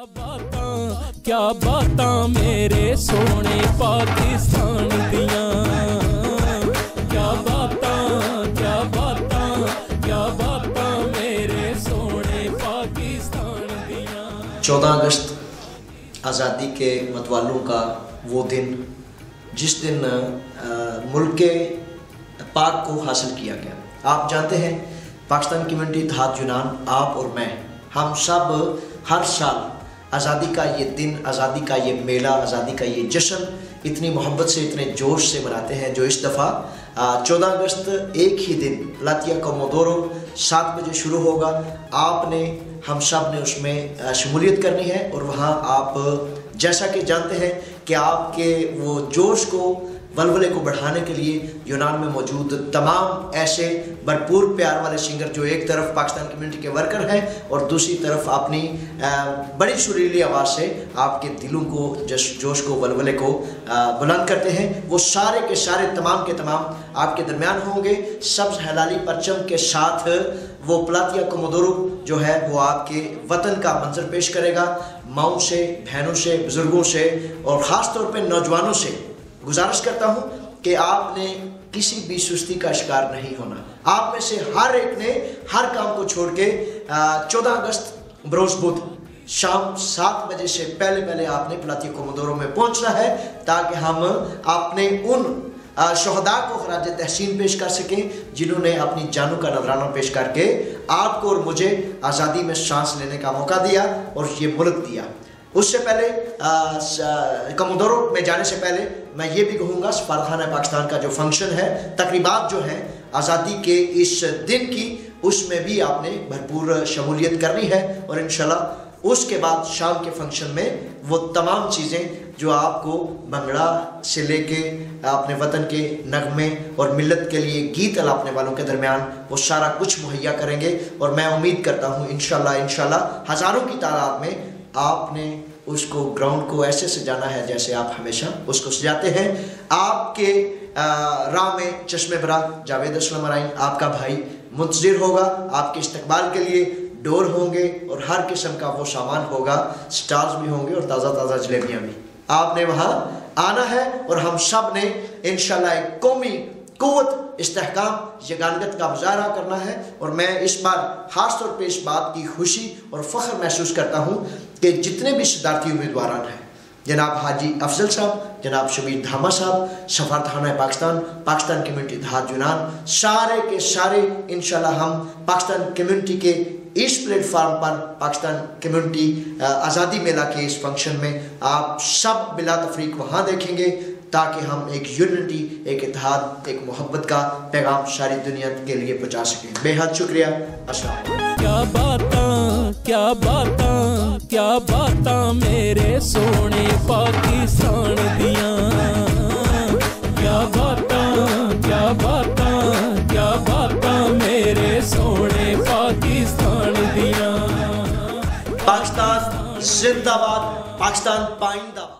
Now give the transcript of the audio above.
बातां क्या बातां मेरे सोने पाकिस्तान दियाँ? क्या बातां क्या बातां क्या बातां मेरे सोने पाकिस्तान दियाँ? चौदह अगस्त आज़ादी के मतवालों का वो दिन, जिस दिन मुल्क के पाक को हासिल किया गया। आप जानते हैं, पाकिस्तान कम्युनिटी धात यूनान, आप और मैं, हम सब हर साल आज़ादी का ये दिन, आज़ादी का ये मेला, आज़ादी का ये जश्न इतनी मोहब्बत से, इतने जोश से मनाते हैं जो इस दफ़ा चौदह अगस्त एक ही दिन लातिया कोमोदोरो सात बजे शुरू होगा। आपने, हम सबने उसमें शमूलियत करनी है और वहाँ आप, जैसा कि जानते हैं कि आपके वो जोश को वलवले को बढ़ाने के लिए यूनान में मौजूद तमाम ऐसे भरपूर प्यार वाले सिंगर जो एक तरफ़ पाकिस्तान कम्युनिटी के वर्कर हैं और दूसरी तरफ़ अपनी बड़ी सुरीली आवाज़ से आपके दिलों को, जश, जोश को, वलवले को बुलंद करते हैं। वो सारे के सारे, तमाम के तमाम आपके दरमियान होंगे। सब्ज हलाली परचम के साथ वो प्लातिया कोमोदोरो जो है, वो आपके वतन का मंजर पेश करेगा। माओ से, बहनों से, बुज़ुर्गों से और ख़ास तौर पे नौजवानों से। गुजारिश करता हूँ कि आपने किसी भी सुस्ती का शिकार नहीं होना। आप में से हर एक ने हर काम को छोड़ के चौदह अगस्त बरोज बुध, शाम सात बजे से पहले पहले आपने प्लातिया कोमोदोरो में पहुँचना है, ताकि हम अपने उन शहदा को खराज तहसीन पेश कर सकें, जिन्होंने अपनी जानों का नजराना पेश करके आपको और मुझे आज़ादी में सांस लेने का मौका दिया और ये मुल्क दिया। उससे पहले कमोदोरो में जाने से पहले मैं ये भी कहूँगा, सफारखाना पाकिस्तान का जो फ़ंक्शन है, तकरीबात जो हैं, आज़ादी के इस दिन की, उसमें भी आपने भरपूर शमूलियत करनी है और इंशाल्लाह उसके बाद शाम के फ़ंक्शन में वो तमाम चीज़ें जो आपको भंगड़ा से लेके अपने वतन के नगमे और मिलत के लिए गीत अलापने वालों के दरमियान वो सारा कुछ मुहैया करेंगे और मैं उम्मीद करता हूँ इनशाला इनशाला हज़ारों की तादाद में आपने उसको ग्राउंड को ऐसे सजाना है जैसे आप हमेशा उसको सजाते हैं। आपके राह में चश्मे बरा जावेद असलम आइन आपका भाई मुंतजिर होगा, आपके इस्तकबाल के लिए डोर होंगे और हर किस्म का वो सामान होगा, स्टार्स भी होंगे और ताज़ा ताज़ा जलेबियाँ भी। आपने वहाँ आना है और हम सबने इनशाला एक कौमी कुत इस्तेकाम यगानगत का मुजाहरा करना है और मैं इस बार ख़ास तौर पर इस बात की खुशी और फ़ख्र महसूस करता हूँ कि जितने भी सदारती उम्मीदवार हैं, जनाब हाजी अफजल साहब, जनाब शबीर धामा साहब, सफारत खाना पाकिस्तान पाकिस्तान कम्युनिटी धाज यूनान सारे के सारे, इंशाल्लाह हम पाकिस्तान कम्युनिटी के इस प्लेटफार्म पर, पाकिस्तान कम्युनिटी आज़ादी मेला के इस फ़ंक्शन में आप सब बिला तफरीक वहाँ देखेंगे, ताकि हम एक यूनिटी एक इतिहाद एक मोहब्बत का पैगाम सारी दुनिया के लिए पहुँचा सकें। बेहद शुक्रिया। अस्सलाम क्या बातां क्या बातां क्या बातां मेरे सोने पाकिस्तान दियाँ क्या बातां क्या बातां क्या बातां मेरे सोने पाकिस्तान दियाँ पाकिस्तान जिंदाबाद पाकिस्तान पाइंदाबाद